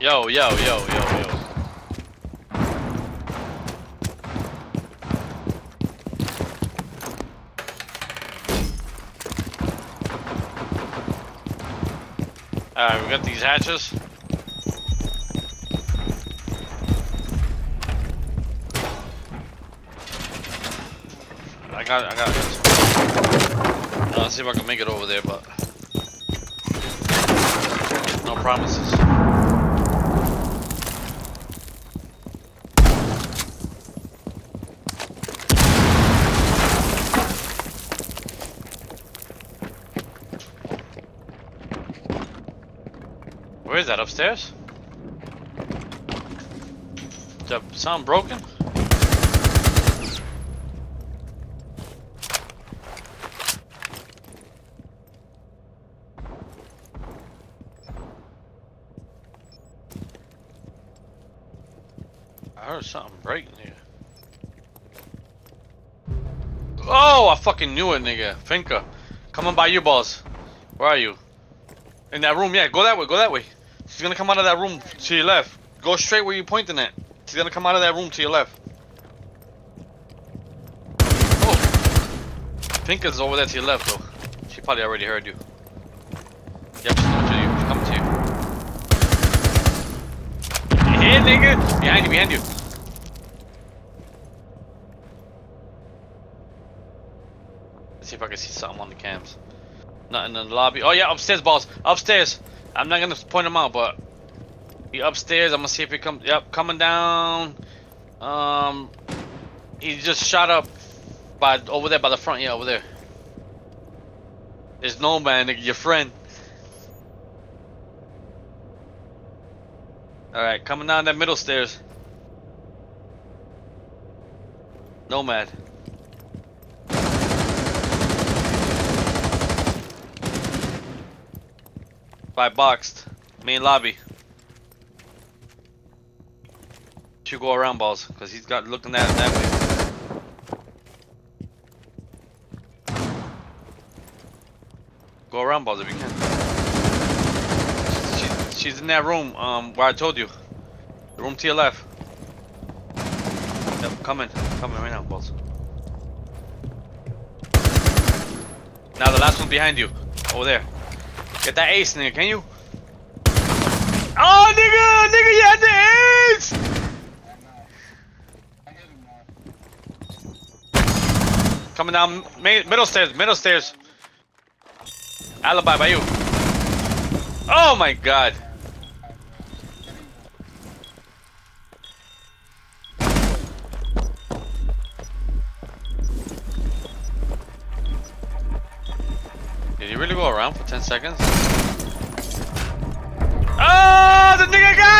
Yo, yo, yo, yo, yo. Alright, we got these hatches. I got, I got this. I'll see if I can make it over there, but no promises. Where is that? Upstairs? Is that sound broken? I heard something breaking here. Oh, I fucking knew it, nigga. Finka. Coming by you, boss. Where are you? In that room, yeah. Go that way, go that way. She's gonna come out of that room to your left. Go straight where you're pointing at. She's gonna come out of that room to your left. Oh. Finka's over there to your left, though. She probably already heard you. Yep, she's coming to you. She's coming to you. Yeah, nigga! Behind you, behind you. Let's see if I can see something on the cams. Nothing in the lobby. Oh yeah, upstairs, boss. Upstairs. I'm not gonna point him out, but he upstairs. I'm gonna see if he comes. Yep, coming down. Um, he just shot up by over there by the front. Yeah, over there. There's no man, your friend. All right, coming down that middle stairs. Nomad. By boxed. Main lobby. Should go around balls, because he's got looking at that way. Go around balls if you can. She, she's in that room, um, where I told you. The room to your left. Yep, coming. Coming right now, balls. Now the last one behind you. Over there. Get that ace, nigga, can you? Oh, nigga! Nigga, you had the ace! Coming down middle stairs, middle stairs. Alibi by you. Oh my god. Did he really go around for 10 seconds? Oh, the nigga got